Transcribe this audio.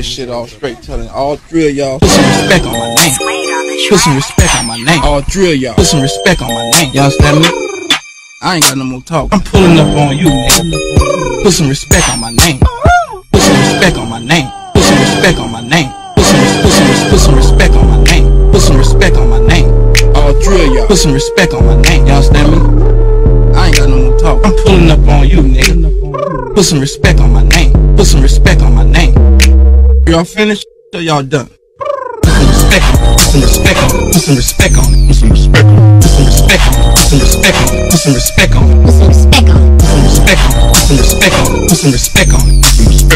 this shit off straight, telling all three of y'all. Put some respect on my name. Put some respect on my name. All three of y'all. Put some respect on my name. Y'all understand me? I ain't got no more talk. I'm pulling up on you, nigga. Put some respect on my name. Put some respect on my name. Put some respect on my name. Put some, put some, put some respect on my name. Put some respect on my name. All three of y'all. Put some respect on my name. Y'all understand me? I ain't got no more talk. I'm pulling up on you, nigga. Put some respect on Y'all finished? Or y'all done? Put some respect on it. Put some respect on it. Put some respect on it. Put some respect on it. Put some respect on it. Put some respect on it. Put some respect on it. Put some respect on. Put some respect on. Put some respect on it. Put some respect on